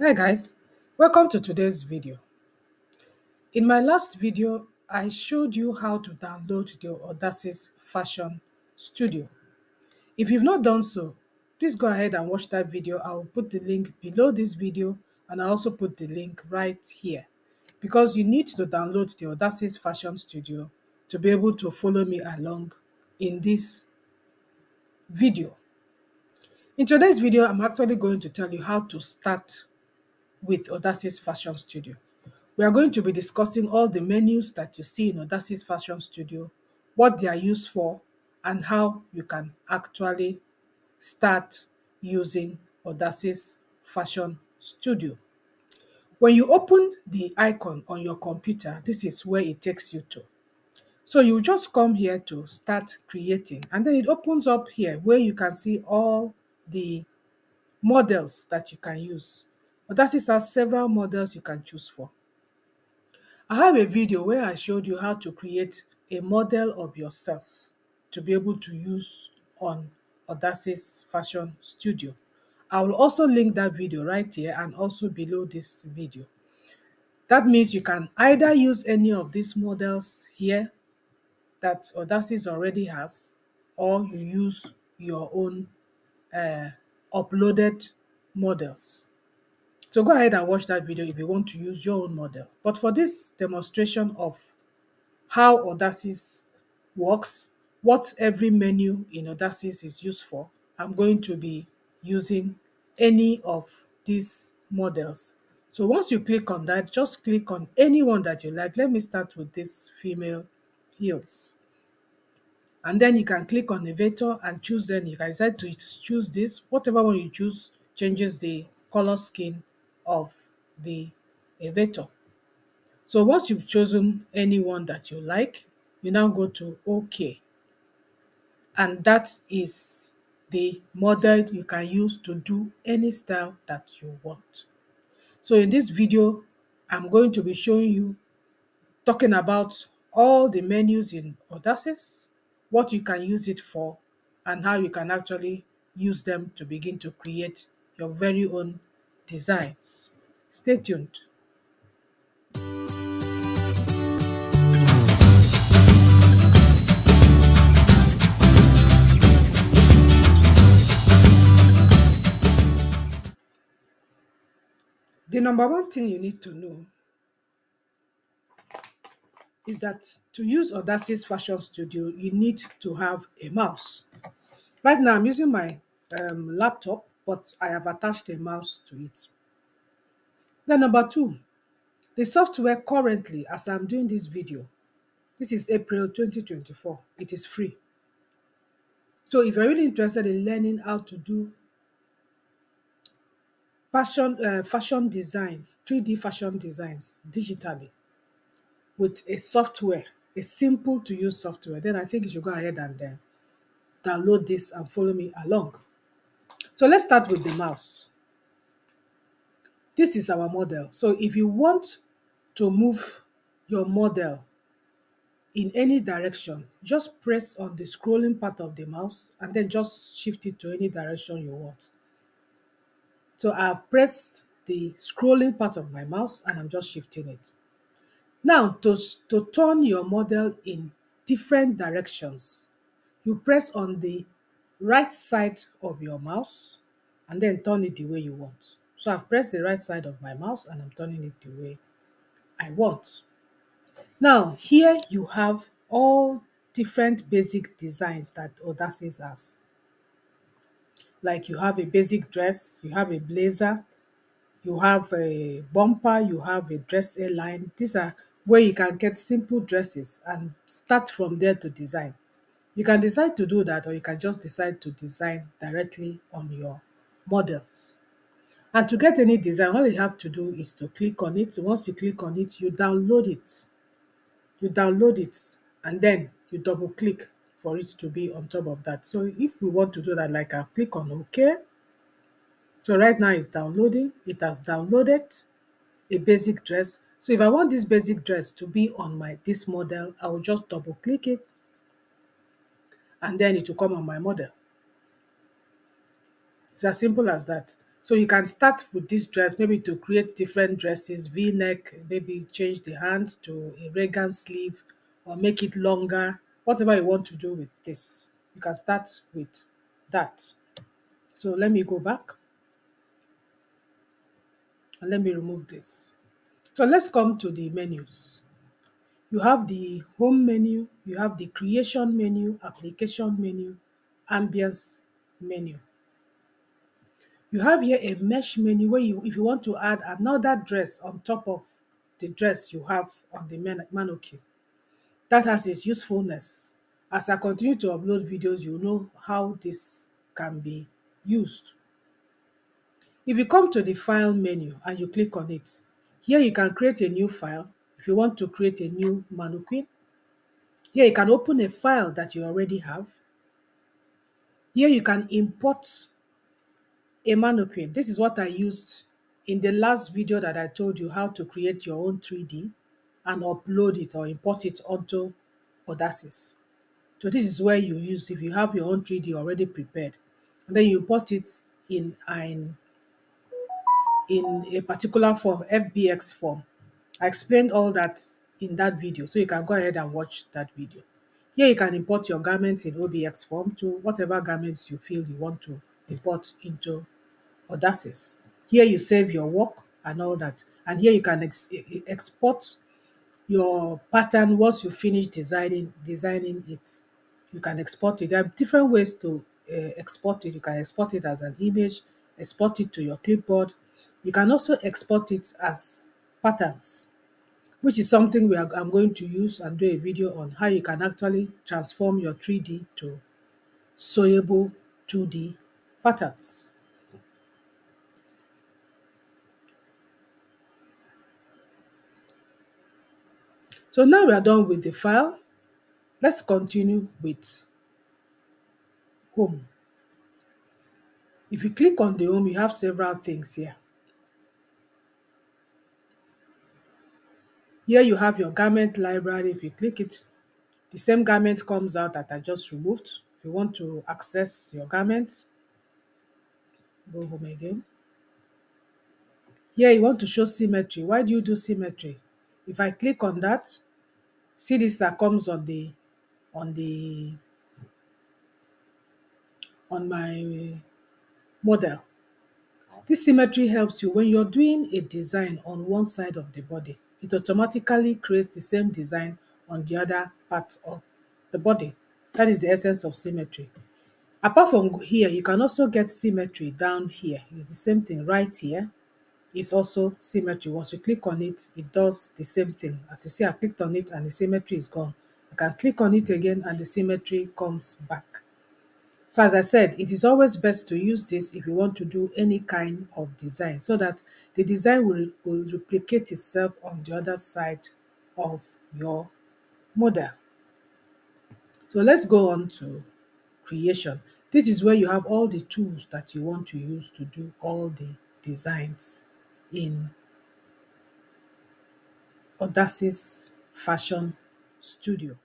Hi guys, welcome to today's video. In my last video, I showed you how to download the Audaces Fashion Studio. If you've not done so, please go ahead and watch that video. I will put the link below this video and I also put the link right here because you need to download the Audaces Fashion Studio to be able to follow me along in this video. In today's video, I'm actually going to tell you how to start with Audaces Fashion Studio. We are going to be discussing all the menus that you see in Audaces Fashion Studio, what they are used for, and how you can actually start using Audaces Fashion Studio. When you open the icon on your computer, this is where it takes you to. So you just come here to start creating and then it opens up here where you can see all the models that you can use. Audaces has several models you can choose for. I have a video where I showed you how to create a model of yourself to be able to use on Audaces Fashion Studio. I will also link that video right here and also below this video. That means you can either use any of these models here that Audaces already has or you use your own uh, uploaded models. So go ahead and watch that video if you want to use your own model. But for this demonstration of how Audaces works, what every menu in Audaces is used for, I'm going to be using any of these models. So once you click on that, just click on any one that you like. Let me start with this female heels. And then you can click on elevator and choose then you can decide to choose this. Whatever one you choose changes the color scheme of the elevator. So once you've chosen any one that you like, you now go to OK. And that is the model you can use to do any style that you want. So in this video, I'm going to be showing you, talking about all the menus in Audacious, what you can use it for, and how you can actually use them to begin to create your very own designs. Stay tuned. The number one thing you need to know is that to use Audaces Fashion Studio, you need to have a mouse. Right now, I'm using my um, laptop, but I have attached a mouse to it. Then number two, the software currently, as I'm doing this video, this is April 2024, it is free. So if you're really interested in learning how to do fashion, uh, fashion designs, 3D fashion designs digitally with a software, a simple to use software, then I think you should go ahead and uh, download this and follow me along. So let's start with the mouse. This is our model. So if you want to move your model in any direction, just press on the scrolling part of the mouse and then just shift it to any direction you want. So I've pressed the scrolling part of my mouse and I'm just shifting it. Now, to, to turn your model in different directions, you press on the right side of your mouse and then turn it the way you want. So I've pressed the right side of my mouse and I'm turning it the way I want. Now, here you have all different basic designs that Audaces has. Like you have a basic dress, you have a blazer, you have a bumper, you have a dress A-line. These are where you can get simple dresses and start from there to design. You can decide to do that or you can just decide to design directly on your models. And to get any design, all you have to do is to click on it. Once you click on it, you download it. You download it and then you double click for it to be on top of that. So if we want to do that, like i click on OK. So right now it's downloading. It has downloaded a basic dress. So if I want this basic dress to be on my this model, I will just double click it and then it will come on my model. It's as simple as that. So you can start with this dress, maybe to create different dresses, V-neck, maybe change the hand to a raglan sleeve or make it longer, whatever you want to do with this. You can start with that. So let me go back and let me remove this. So let's come to the menus. You have the home menu, you have the creation menu, application menu, ambience menu. You have here a mesh menu where you, if you want to add another dress on top of the dress you have on the man- mannequin. That has its usefulness. As I continue to upload videos, you know how this can be used. If you come to the file menu and you click on it, here you can create a new file if you want to create a new mannequin. Here you can open a file that you already have. Here you can import a mannequin. This is what I used in the last video that I told you how to create your own 3D and upload it or import it onto Audaces. So this is where you use if you have your own 3D already prepared. And then you import it in an in a particular form, FBX form. I explained all that in that video, so you can go ahead and watch that video. Here you can import your garments in OBX form to whatever garments you feel you want to import into Audaces. Here you save your work and all that. And here you can ex export your pattern once you finish designing designing it. You can export it. There are different ways to uh, export it. You can export it as an image, export it to your clipboard. You can also export it as patterns, which is something we are, I'm going to use and do a video on how you can actually transform your 3D to sewable 2D patterns. So now we are done with the file. Let's continue with home. If you click on the home, you have several things here. Here you have your garment library. If you click it, the same garment comes out that I just removed. If you want to access your garments, go home again. Here you want to show symmetry. Why do you do symmetry? If I click on that, see this that comes on the on the on my model. This symmetry helps you when you're doing a design on one side of the body. It automatically creates the same design on the other part of the body. That is the essence of symmetry. Apart from here, you can also get symmetry down here. It's the same thing right here. It's also symmetry. Once you click on it, it does the same thing. As you see, I clicked on it and the symmetry is gone. I can click on it again and the symmetry comes back. So as I said, it is always best to use this if you want to do any kind of design so that the design will, will replicate itself on the other side of your model. So let's go on to creation. This is where you have all the tools that you want to use to do all the designs in Audaces Fashion Studio.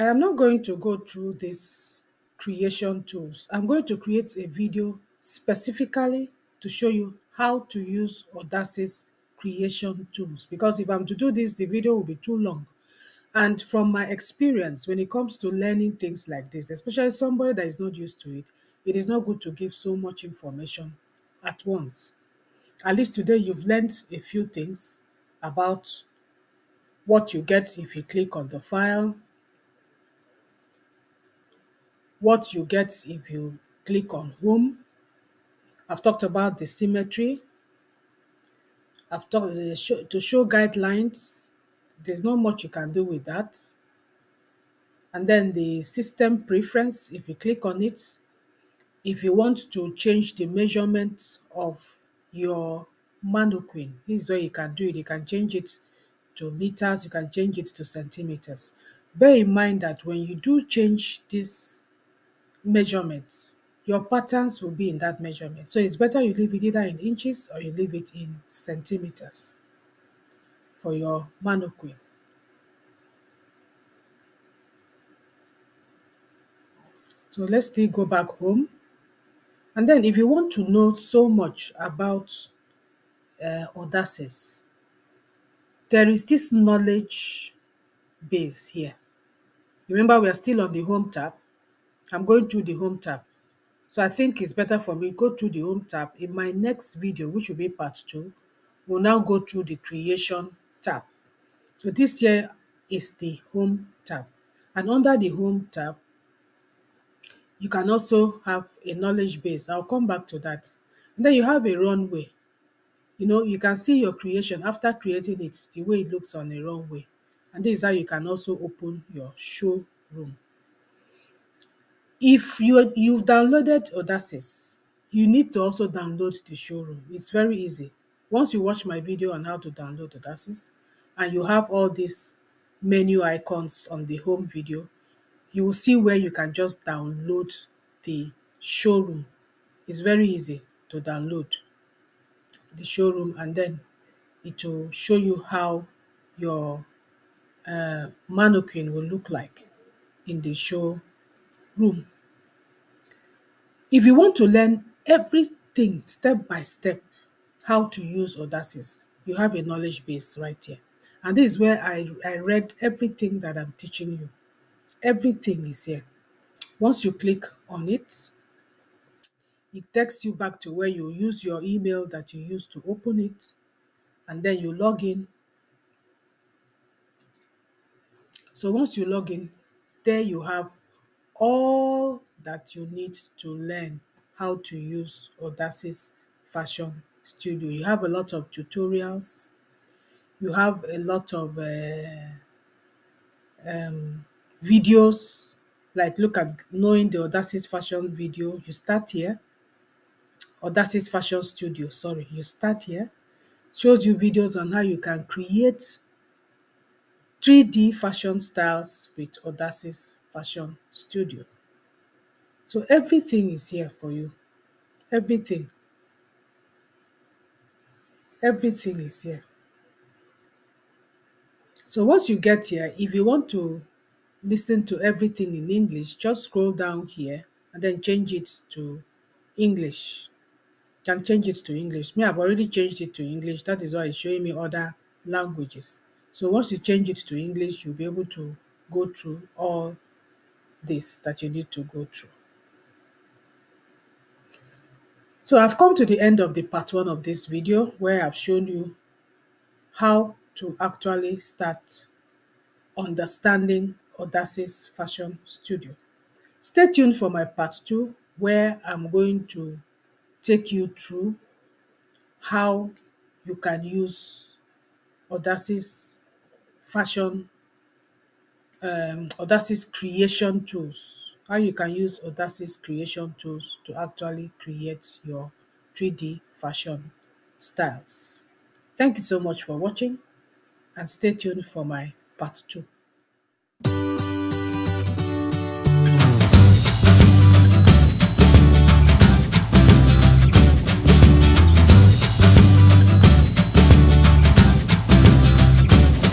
I am not going to go through these creation tools. I'm going to create a video specifically to show you how to use Audaces creation tools because if I'm to do this, the video will be too long. And from my experience, when it comes to learning things like this, especially somebody that is not used to it, it is not good to give so much information at once. At least today, you've learned a few things about what you get if you click on the file, what you get if you click on home. I've talked about the symmetry. I've talked uh, show, to show guidelines. There's not much you can do with that. And then the system preference, if you click on it, if you want to change the measurement of your mannequin, this is where you can do it. You can change it to meters, you can change it to centimeters. Bear in mind that when you do change this measurements, your patterns will be in that measurement. So it's better you leave it either in inches or you leave it in centimeters for your mannequin. So let's still go back home. And then if you want to know so much about uh, Audaces, there is this knowledge base here. Remember, we are still on the home tab. I'm going through the home tab. So I think it's better for me go through the home tab. In my next video, which will be part two, we'll now go through the creation tab. So this here is the home tab. And under the home tab, you can also have a knowledge base. I'll come back to that. And then you have a runway. You know, you can see your creation after creating it, the way it looks on a runway. And this is how you can also open your showroom. If you, you've downloaded Audaces, you need to also download the showroom. It's very easy. Once you watch my video on how to download Audaces, and you have all these menu icons on the home video, you will see where you can just download the showroom. It's very easy to download the showroom and then it will show you how your uh, mannequin will look like in the showroom. If you want to learn everything step by step, how to use Audaces, you have a knowledge base right here. And this is where I, I read everything that I'm teaching you. Everything is here. Once you click on it, it takes you back to where you use your email that you used to open it, and then you log in. So once you log in, there you have all that you need to learn how to use Audaces Fashion Studio. You have a lot of tutorials. You have a lot of uh, um, videos. Like look at knowing the Audaces Fashion video. You start here. Audaces Fashion Studio, sorry. You start here. Shows you videos on how you can create 3D fashion styles with Audaces Fashion Studio. So everything is here for you. Everything. Everything is here. So once you get here, if you want to listen to everything in English, just scroll down here and then change it to English. Can change it to English. Me, I've already changed it to English. That is why it's showing me other languages. So once you change it to English, you'll be able to go through all this that you need to go through. So I've come to the end of the part one of this video where I've shown you how to actually start understanding Audaces Fashion Studio. Stay tuned for my part two where I'm going to take you through how you can use Audaces Fashion, um, Audaces Creation Tools, how you can use Audaces Creation Tools to actually create your 3D fashion styles. Thank you so much for watching and stay tuned for my part 2.